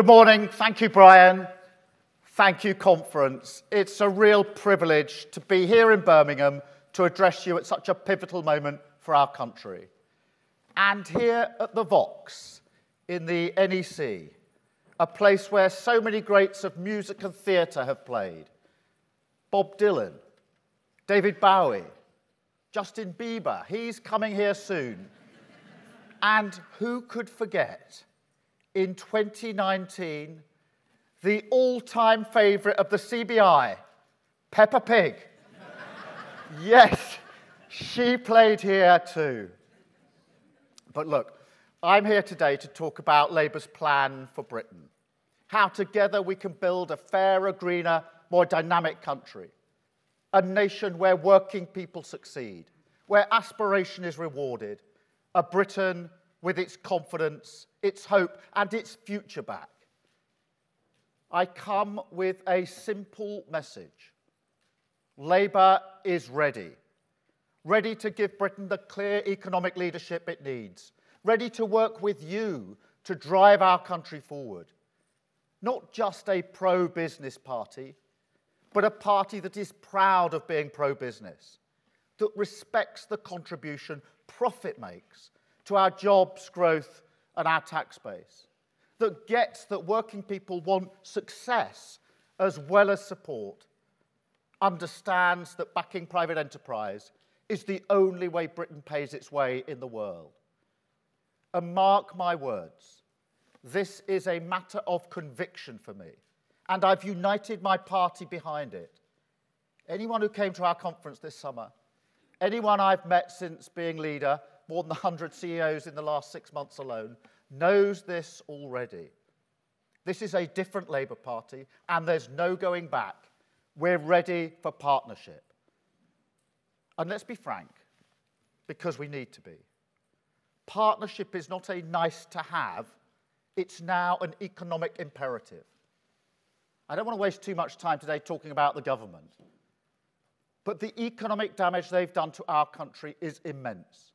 Good morning. Thank you, Brian. Thank you, conference. It's a real privilege to be here in Birmingham to address you at such a pivotal moment for our country. And here at the Vox, in the NEC, a place where so many greats of music and theatre have played Bob Dylan, David Bowie, Justin Bieber, he's coming here soon. and who could forget, in 2019, the all time favourite of the CBI, Peppa Pig. yes, she played here too. But look, I'm here today to talk about Labour's plan for Britain. How together we can build a fairer, greener, more dynamic country. A nation where working people succeed, where aspiration is rewarded. A Britain with its confidence, its hope, and its future back. I come with a simple message Labour is ready. Ready to give Britain the clear economic leadership it needs. Ready to work with you to drive our country forward. Not just a pro business party, but a party that is proud of being pro business, that respects the contribution profit makes to our jobs growth and our tax base that gets that working people want success as well as support, understands that backing private enterprise is the only way Britain pays its way in the world. And mark my words, this is a matter of conviction for me, and I've united my party behind it. Anyone who came to our conference this summer, anyone I've met since being leader, more than 100 CEOs in the last six months alone, knows this already. This is a different Labour Party, and there's no going back. We're ready for partnership. And let's be frank, because we need to be. Partnership is not a nice to have, it's now an economic imperative. I don't want to waste too much time today talking about the government, but the economic damage they've done to our country is immense.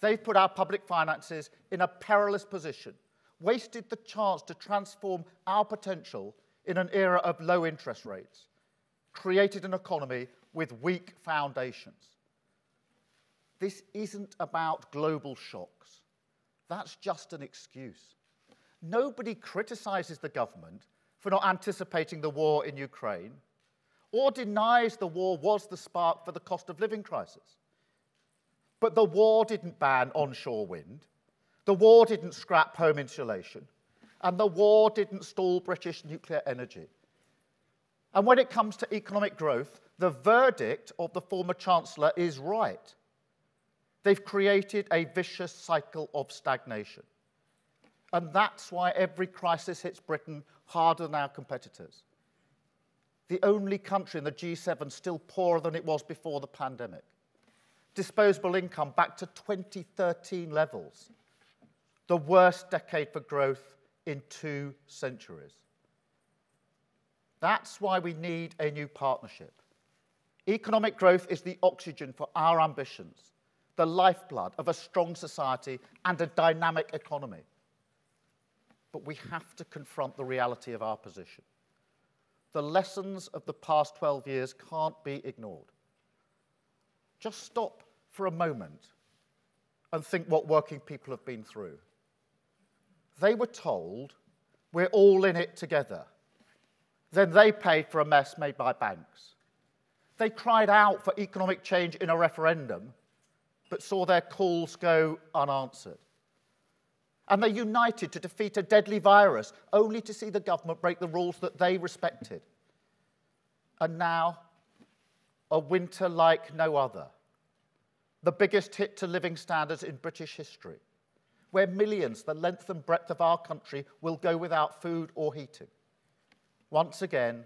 They've put our public finances in a perilous position, wasted the chance to transform our potential in an era of low interest rates, created an economy with weak foundations. This isn't about global shocks. That's just an excuse. Nobody criticizes the government for not anticipating the war in Ukraine or denies the war was the spark for the cost of living crisis. But the war didn't ban onshore wind. The war didn't scrap home insulation. And the war didn't stall British nuclear energy. And when it comes to economic growth, the verdict of the former Chancellor is right. They've created a vicious cycle of stagnation. And that's why every crisis hits Britain harder than our competitors. The only country in the G7 still poorer than it was before the pandemic disposable income back to 2013 levels, the worst decade for growth in two centuries. That's why we need a new partnership. Economic growth is the oxygen for our ambitions, the lifeblood of a strong society and a dynamic economy. But we have to confront the reality of our position. The lessons of the past 12 years can't be ignored. Just stop for a moment and think what working people have been through. They were told, we're all in it together. Then they paid for a mess made by banks. They cried out for economic change in a referendum, but saw their calls go unanswered. And they united to defeat a deadly virus, only to see the government break the rules that they respected. And now, a winter like no other the biggest hit to living standards in British history, where millions, the length and breadth of our country, will go without food or heating. Once again,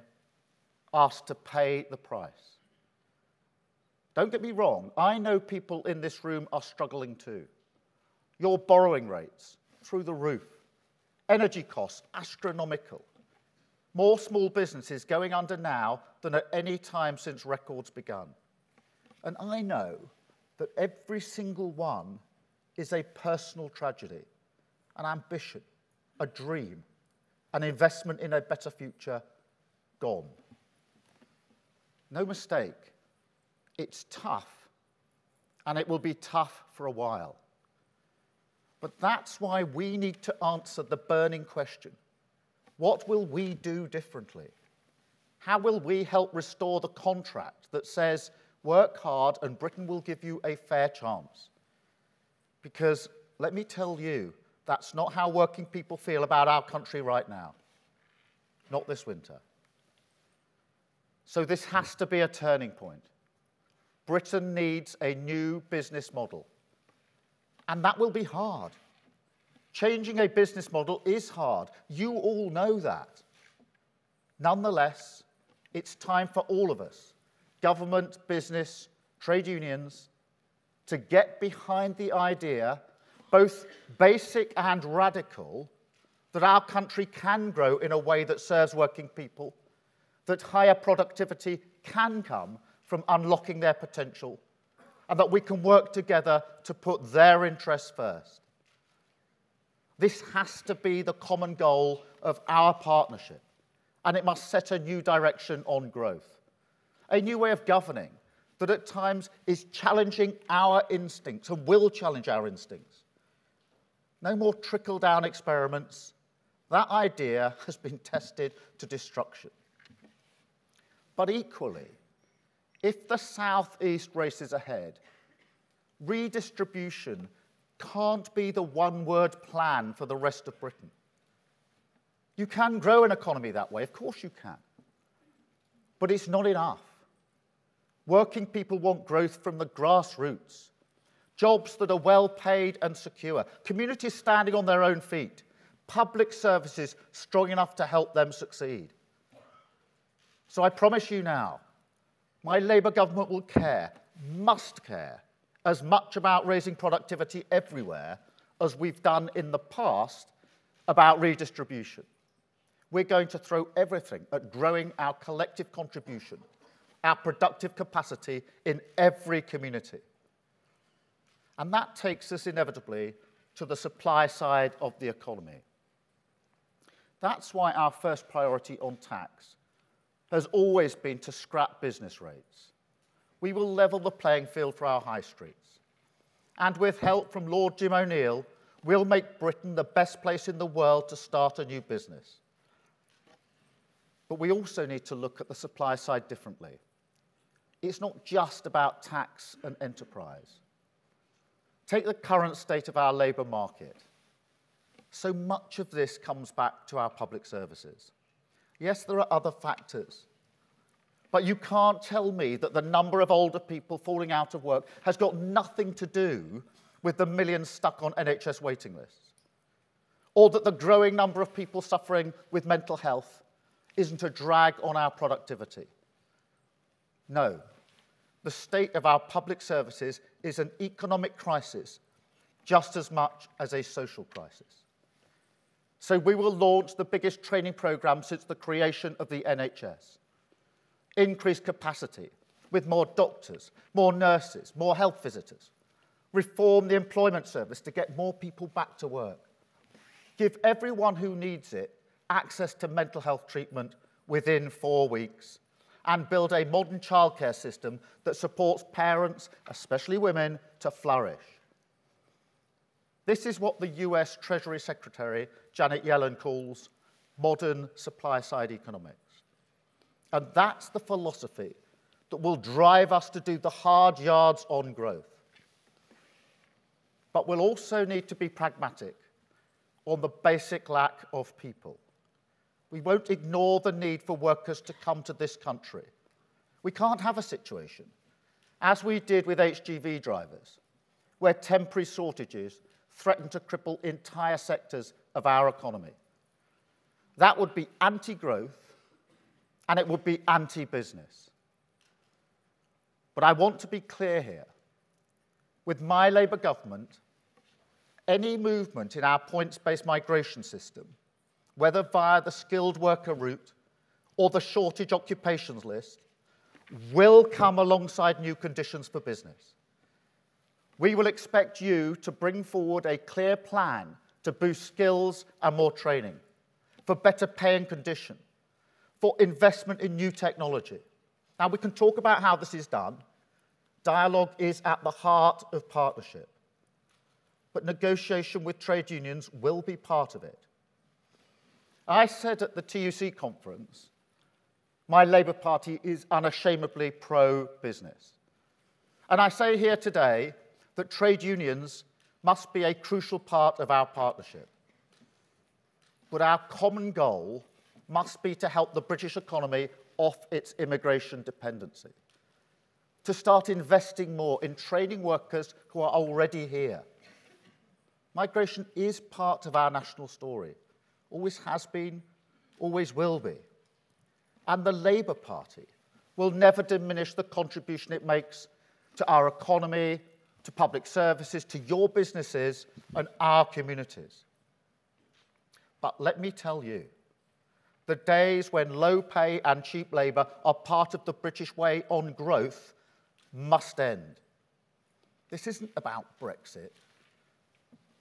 asked to pay the price. Don't get me wrong, I know people in this room are struggling too. Your borrowing rates, through the roof. Energy costs, astronomical. More small businesses going under now than at any time since records began. And I know that every single one is a personal tragedy, an ambition, a dream. an investment in a better future gone. No mistake, it's tough, and it will be tough for a while. But that's why we need to answer the burning question what will we do differently? How will we help restore the contract that says, work hard and Britain will give you a fair chance? Because let me tell you, that's not how working people feel about our country right now. Not this winter. So this has to be a turning point. Britain needs a new business model. And that will be hard. Changing a business model is hard. You all know that. Nonetheless, it's time for all of us, government, business, trade unions, to get behind the idea, both basic and radical, that our country can grow in a way that serves working people, that higher productivity can come from unlocking their potential, and that we can work together to put their interests first. This has to be the common goal of our partnership, and it must set a new direction on growth, a new way of governing that at times is challenging our instincts and will challenge our instincts. No more trickle down experiments. That idea has been tested to destruction. But equally, if the Southeast races ahead, redistribution can't be the one word plan for the rest of Britain. You can grow an economy that way, of course you can. But it's not enough. Working people want growth from the grassroots, jobs that are well paid and secure, communities standing on their own feet, public services strong enough to help them succeed. So I promise you now, my Labour government will care, must care, as much about raising productivity everywhere as we've done in the past about redistribution. We're going to throw everything at growing our collective contribution, our productive capacity in every community. And that takes us inevitably to the supply side of the economy. That's why our first priority on tax has always been to scrap business rates. We will level the playing field for our high streets. And with help from Lord Jim O'Neill, we'll make Britain the best place in the world to start a new business. But we also need to look at the supply side differently. It's not just about tax and enterprise. Take the current state of our labour market. So much of this comes back to our public services. Yes, there are other factors. But you can't tell me that the number of older people falling out of work has got nothing to do with the millions stuck on NHS waiting lists. Or that the growing number of people suffering with mental health isn't a drag on our productivity. No, the state of our public services is an economic crisis just as much as a social crisis. So we will launch the biggest training program since the creation of the NHS. Increase capacity with more doctors, more nurses, more health visitors. Reform the employment service to get more people back to work. Give everyone who needs it access to mental health treatment within four weeks. And build a modern childcare system that supports parents, especially women, to flourish. This is what the US Treasury Secretary Janet Yellen calls modern supply side economics. And that's the philosophy that will drive us to do the hard yards on growth. But we'll also need to be pragmatic on the basic lack of people. We won't ignore the need for workers to come to this country. We can't have a situation, as we did with HGV drivers, where temporary shortages threaten to cripple entire sectors of our economy. That would be anti growth and it would be anti business. But I want to be clear here. With my Labour government, any movement in our points based migration system, whether via the skilled worker route or the shortage occupations list, will come alongside new conditions for business. We will expect you to bring forward a clear plan to boost skills and more training, for better pay and condition, for investment in new technology. Now, we can talk about how this is done. Dialogue is at the heart of partnership. But negotiation with trade unions will be part of it. I said at the TUC conference, my Labour Party is unashamedly pro business. And I say here today that trade unions must be a crucial part of our partnership. But our common goal must be to help the British economy off its immigration dependency, to start investing more in training workers who are already here. Migration is part of our national story, always has been, always will be. And the Labour Party will never diminish the contribution it makes to our economy, to public services, to your businesses, and our communities. But let me tell you, the days when low pay and cheap labour are part of the British way on growth must end. This isn't about Brexit.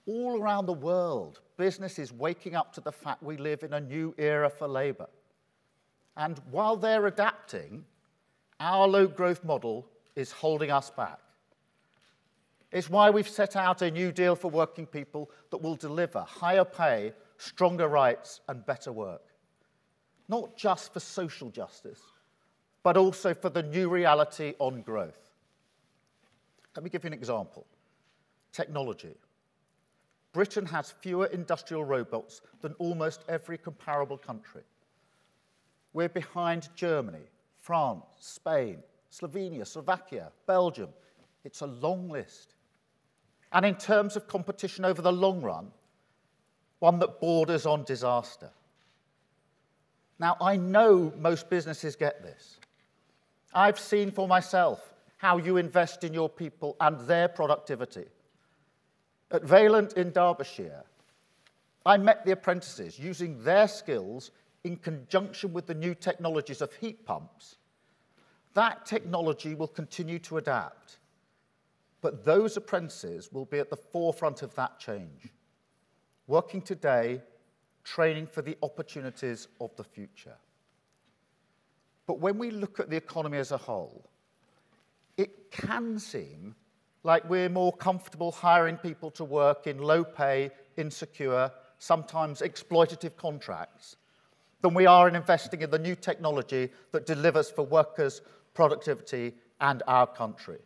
All around the world, business is waking up to the fact we live in a new era for labour. And while they're adapting, our low growth model is holding us back. It's why we've set out a new deal for working people that will deliver higher pay, stronger rights, and better work. Not just for social justice, but also for the new reality on growth. Let me give you an example technology. Britain has fewer industrial robots than almost every comparable country. We're behind Germany, France, Spain, Slovenia, Slovakia, Belgium. It's a long list. And in terms of competition over the long run, one that borders on disaster. Now, I know most businesses get this. I've seen for myself how you invest in your people and their productivity. At Vaillant in Derbyshire, I met the apprentices using their skills in conjunction with the new technologies of heat pumps. That technology will continue to adapt. But those apprentices will be at the forefront of that change, working today, training for the opportunities of the future. But when we look at the economy as a whole, it can seem like we're more comfortable hiring people to work in low pay, insecure, sometimes exploitative contracts than we are in investing in the new technology that delivers for workers, productivity, and our country.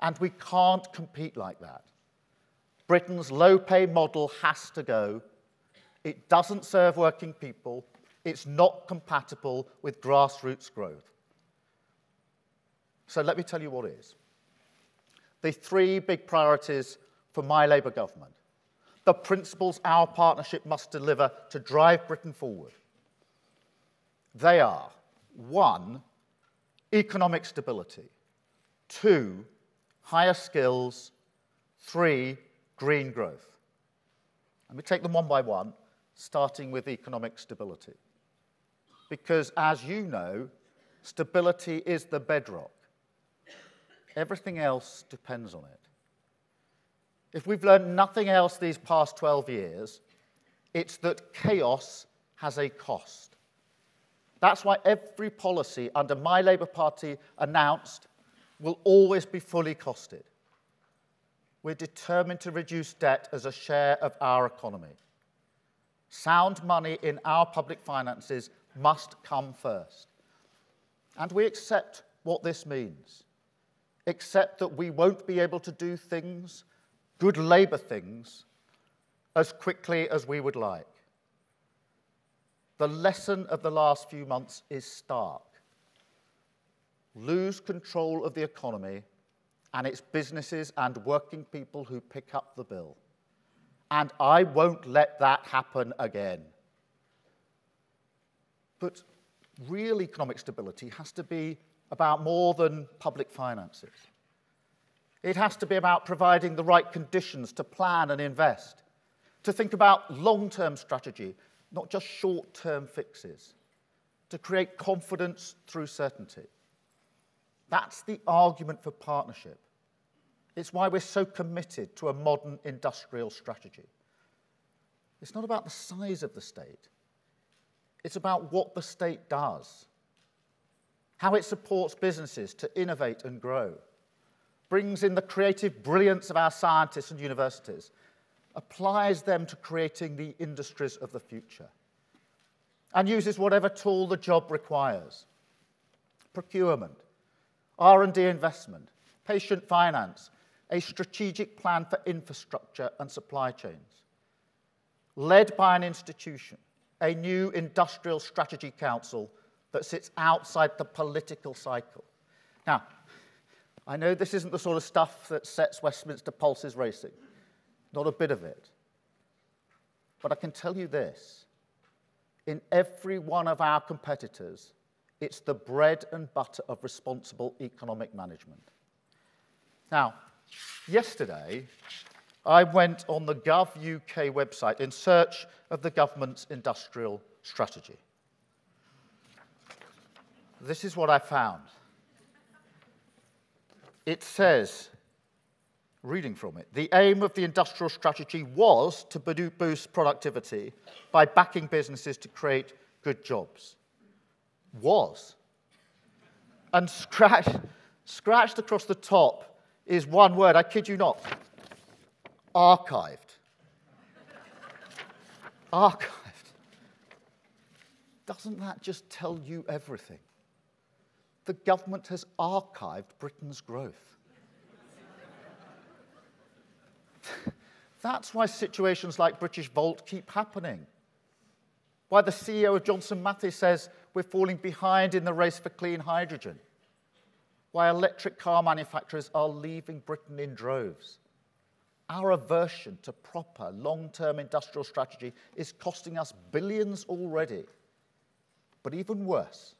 And we can't compete like that. Britain's low pay model has to go. It doesn't serve working people. It's not compatible with grassroots growth. So let me tell you what is. The three big priorities for my Labour government, the principles our partnership must deliver to drive Britain forward. They are one, economic stability, two, higher skills, three, green growth. Let me take them one by one, starting with economic stability. Because as you know, stability is the bedrock. Everything else depends on it. If we've learned nothing else these past 12 years, it's that chaos has a cost. That's why every policy under my Labour Party announced will always be fully costed. We're determined to reduce debt as a share of our economy. Sound money in our public finances must come first. And we accept what this means. Accept that we won't be able to do things, good Labour things, as quickly as we would like. The lesson of the last few months is stark lose control of the economy, and it's businesses and working people who pick up the bill. And I won't let that happen again. But real economic stability has to be about more than public finances. It has to be about providing the right conditions to plan and invest, to think about long term strategy, not just short term fixes, to create confidence through certainty. That's the argument for partnership. It's why we're so committed to a modern industrial strategy. It's not about the size of the state, It's about what the state does, how it supports businesses to innovate and grow, brings in the creative brilliance of our scientists and universities, applies them to creating the industries of the future, and uses whatever tool the job requires. Procurement, R&D investment, patient finance, a strategic plan for infrastructure and supply chains. Led by an institution, a new industrial strategy council that sits outside the political cycle. Now, I know this isn't the sort of stuff that sets Westminster pulses racing, not a bit of it. But I can tell you this in every one of our competitors, it's the bread and butter of responsible economic management. Now, yesterday, I went on the Gov UK website in search of the government's industrial strategy. This is what I found. It says, reading from it, the aim of the industrial strategy was to boost productivity by backing businesses to create good jobs. Was. And scratch, scratched across the top is one word, I kid you not archived. archived. Doesn't that just tell you everything? The government has archived Britain's growth. That's why situations like Britishvolt keep happening. Why the CEO of Johnson Matthey says we're falling behind in the race for clean hydrogen. Why electric car manufacturers are leaving Britain in droves. Our aversion to proper long term industrial strategy is costing us billions already. But even worse,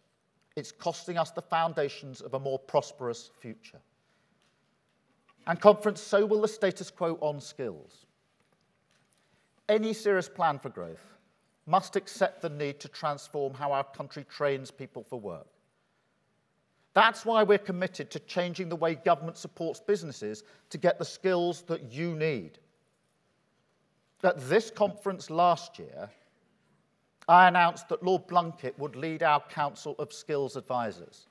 it's costing us the foundations of a more prosperous future. And, conference, so will the status quo on skills. Any serious plan for growth must accept the need to transform how our country trains people for work. That's why we're committed to changing the way government supports businesses to get the skills that you need. At this conference last year, I announced that Lord Blunkett would lead our Council of Skills Advisors.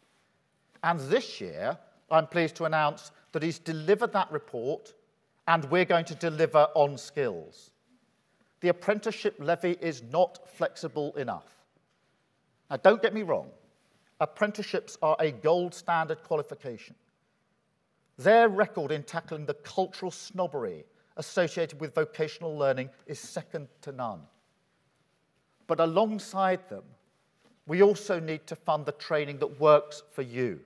And this year, I'm pleased to announce that he's delivered that report and we're going to deliver on skills. The apprenticeship levy is not flexible enough. Now, don't get me wrong, apprenticeships are a gold standard qualification. Their record in tackling the cultural snobbery associated with vocational learning is second to none. But alongside them, we also need to fund the training that works for you.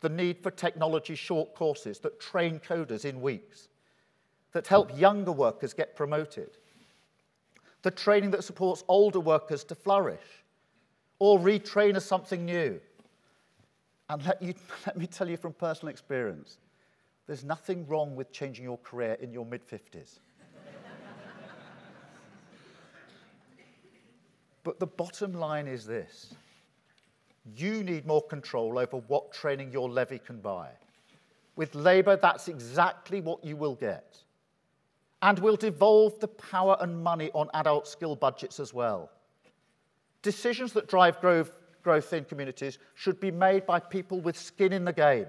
The need for technology short courses that train coders in weeks, that help younger workers get promoted. The training that supports older workers to flourish or retrain as something new. And let, you, let me tell you from personal experience there's nothing wrong with changing your career in your mid 50s. But the bottom line is this you need more control over what training your levy can buy. With Labour, that's exactly what you will get. And we'll devolve the power and money on adult skill budgets as well. Decisions that drive growth, growth in communities should be made by people with skin in the game.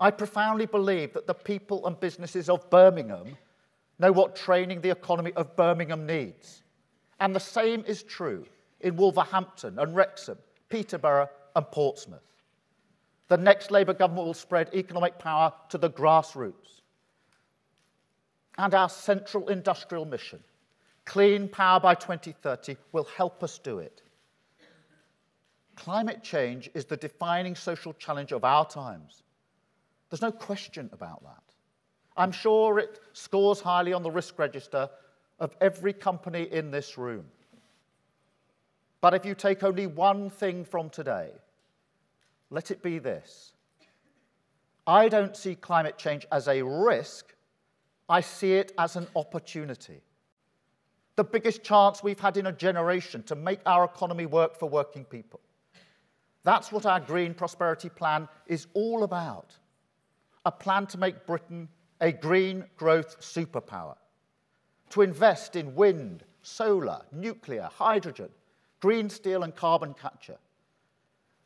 I profoundly believe that the people and businesses of Birmingham know what training the economy of Birmingham needs. And the same is true in Wolverhampton and Wrexham, Peterborough and Portsmouth. The next Labour government will spread economic power to the grassroots. And our central industrial mission Clean power by 2030 will help us do it. Climate change is the defining social challenge of our times. There's no question about that. I'm sure it scores highly on the risk register of every company in this room. But if you take only one thing from today, let it be this. I don't see climate change as a risk, I see it as an opportunity. The biggest chance we've had in a generation to make our economy work for working people. That's what our Green Prosperity Plan is all about. A plan to make Britain a green growth superpower, to invest in wind, solar, nuclear, hydrogen, green steel and carbon capture,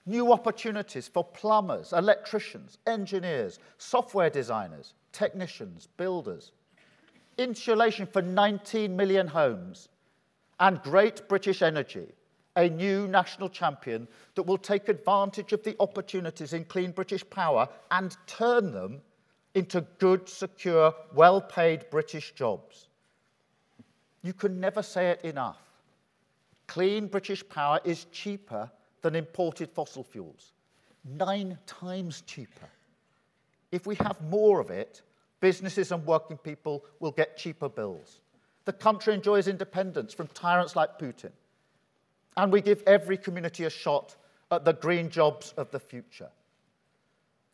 new opportunities for plumbers, electricians, engineers, software designers, technicians, builders, insulation for 19 million homes, and Great British Energy, a new national champion that will take advantage of the opportunities in clean British power and turn them into good, secure, well paid British jobs. You can never say it enough. Clean British power is cheaper than imported fossil fuels, nine times cheaper. If we have more of it, businesses and working people will get cheaper bills. The country enjoys independence from tyrants like Putin. And we give every community a shot at the green jobs of the future.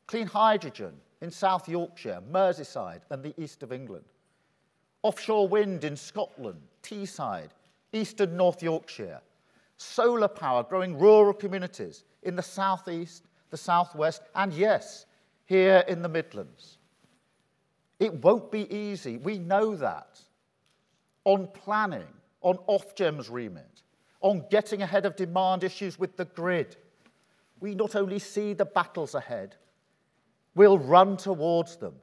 Clean hydrogen in South Yorkshire, Merseyside, and the east of England. Offshore wind in Scotland, Teesside, eastern North Yorkshire. Solar power growing rural communities in the southeast, the southwest, and yes, here in the Midlands. It won't be easy. We know that. On planning, on Ofgem's remit, on getting ahead of demand issues with the grid. We not only see the battles ahead, we'll run towards them.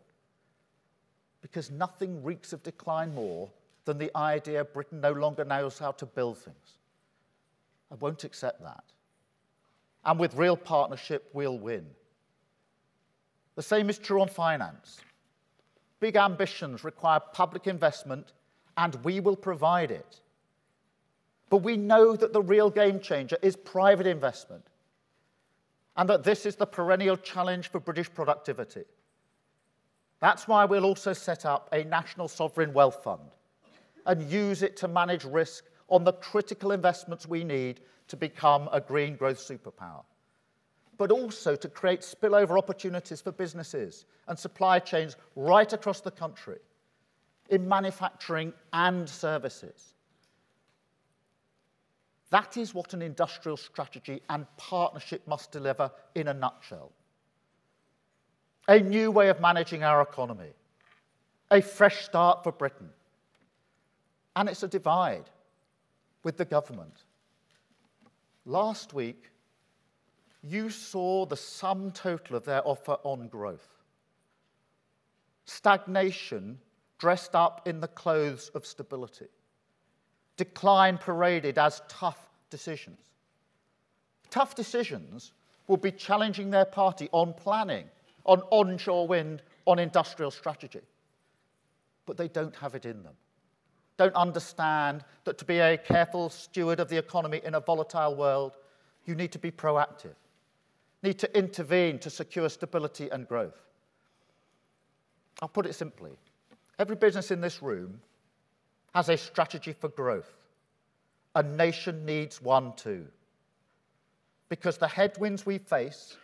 Because nothing reeks of decline more than the idea Britain no longer knows how to build things. I won't accept that. And with real partnership, we'll win. The same is true on finance. Big ambitions require public investment, and we will provide it. But we know that the real game changer is private investment, and that this is the perennial challenge for British productivity. That's why we'll also set up a national sovereign wealth fund and use it to manage risk on the critical investments we need to become a green growth superpower but also to create spillover opportunities for businesses and supply chains right across the country in manufacturing and services. That is what an industrial strategy and partnership must deliver in a nutshell. A new way of managing our economy, a fresh start for Britain. And it's a divide with the government. Last week, you saw the sum total of their offer on growth. Stagnation dressed up in the clothes of stability. Decline paraded as tough decisions. Tough decisions will be challenging their party on planning, on onshore wind, on industrial strategy. But they don't have it in them. Don't understand that to be a careful steward of the economy in a volatile world, you need to be proactive need to intervene to secure stability and growth. I'll put it simply every business in this room has a strategy for growth. A nation needs one too. Because the headwinds we face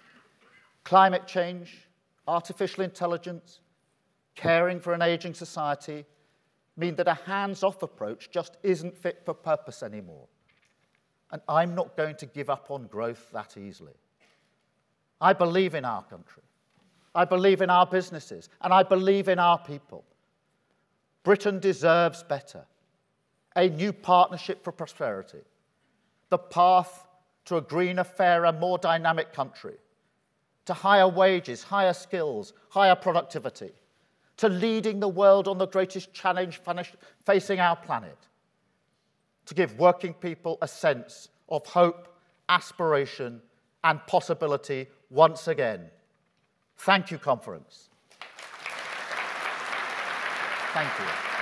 climate change, artificial intelligence, caring for an aging society mean that a hands off approach just isn't fit for purpose anymore. And I'm not going to give up on growth that easily. I believe in our country. I believe in our businesses. And I believe in our people. Britain deserves better. A new partnership for prosperity. The path to a greener, fairer, more dynamic country. To higher wages, higher skills, higher productivity. To leading the world on the greatest challenge facing our planet. To give working people a sense of hope, aspiration, and possibility once again. Thank you, conference. Thank you.